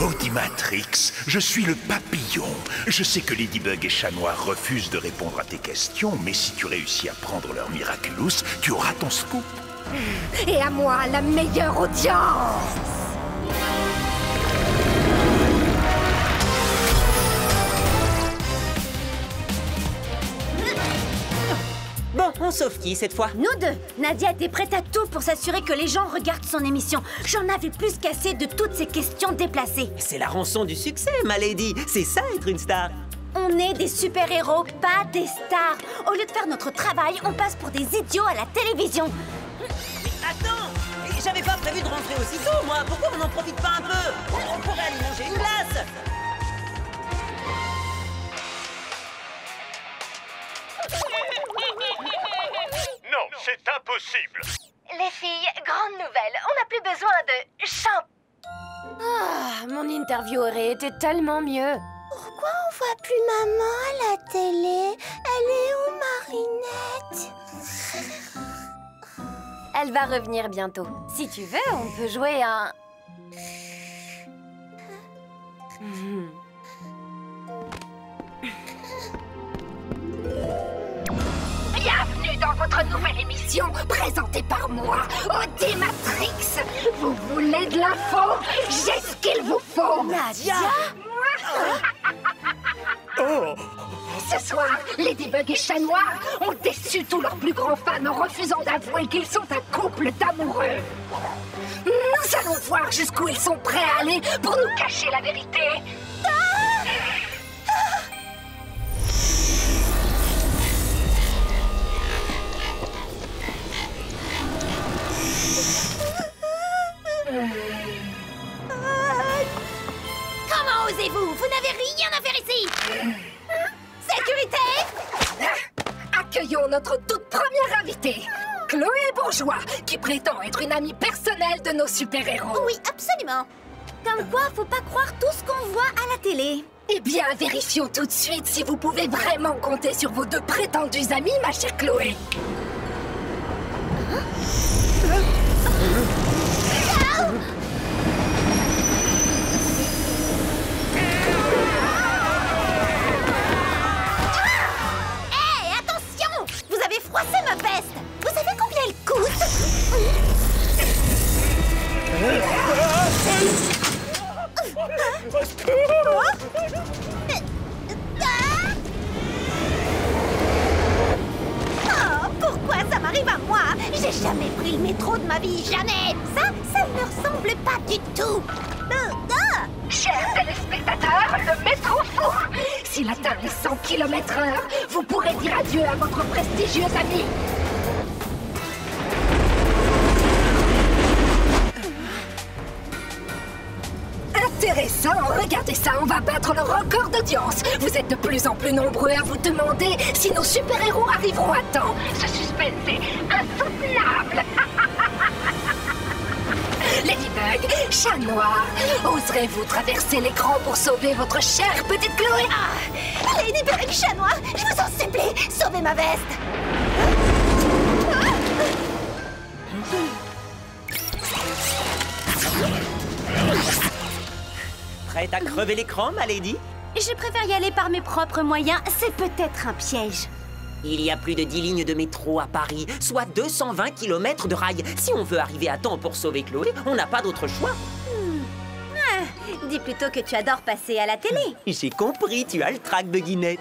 Audimatrix, je suis le papillon. Je sais que Ladybug et Chat Noir refusent de répondre à tes questions, mais si tu réussis à prendre leur Miraculous, tu auras ton scoop. Et à moi, la meilleure audience Sauve qui cette fois Nous deux Nadia était prête à tout pour s'assurer que les gens regardent son émission. J'en avais plus qu'assez de toutes ces questions déplacées. C'est la rançon du succès, ma lady. C'est ça être une star. On est des super-héros, pas des stars. Au lieu de faire notre travail, on passe pour des idiots à la télévision. Attends J'avais pas prévu de rentrer aussitôt, moi. Pourquoi on n'en profite pas un peu? C'est impossible. Les filles, grande nouvelle, on n'a plus besoin de champ. Ah, mon interview aurait été tellement mieux. Pourquoi on voit plus maman à la télé? Elle est où, Marinette? Elle va revenir bientôt. Si tu veux, on peut jouer un... nouvelle émission présentée par moi, Audimatrix. Vous voulez de l'info? J'ai ce qu'il vous faut. Nadia? Ce soir, Ladybug et Chat Noir ont déçu tous leurs plus grands fans en refusant d'avouer qu'ils sont un couple d'amoureux. Nous allons voir jusqu'où ils sont prêts à aller pour nous cacher la vérité. Osez-vous Vous n'avez rien à faire ici Sécurité Accueillons notre toute première invitée, Chloé Bourgeois, qui prétend être une amie personnelle de nos super-héros. Oui, absolument. Comme quoi, faut pas croire tout ce qu'on voit à la télé. Eh bien, vérifions tout de suite si vous pouvez vraiment compter sur vos deux prétendus amis, ma chère Chloé. Vous savez combien elle coûte Oh, pourquoi ça m'arrive à moi J'ai jamais pris le métro de ma vie, jamais Ça, ça ne me ressemble pas du tout Euh, ah Chers téléspectateurs, le métro fou S'il atteint les 100 km heure, vous pourrez dire adieu à votre prestigieux ami. Intéressant, regardez ça, on va battre le record d'audience. Vous êtes de plus en plus nombreux à vous demander si nos super-héros arriveront à temps. Ce suspense est insoutenable. Ladybug, chat noir, oserez-vous traverser l'écran pour sauver votre chère petite Chloé? Ah Ladybug, chat noir, je vous en supplie, sauvez ma veste Prête à crever l'écran, ma lady Je préfère y aller par mes propres moyens, c'est peut-être un piège. Il y a plus de 10 lignes de métro à Paris, soit 220 km de rails. Si on veut arriver à temps pour sauver Chloé, on n'a pas d'autre choix. Dis plutôt que tu adores passer à la télé. J'ai compris, tu as le trac de Guinette.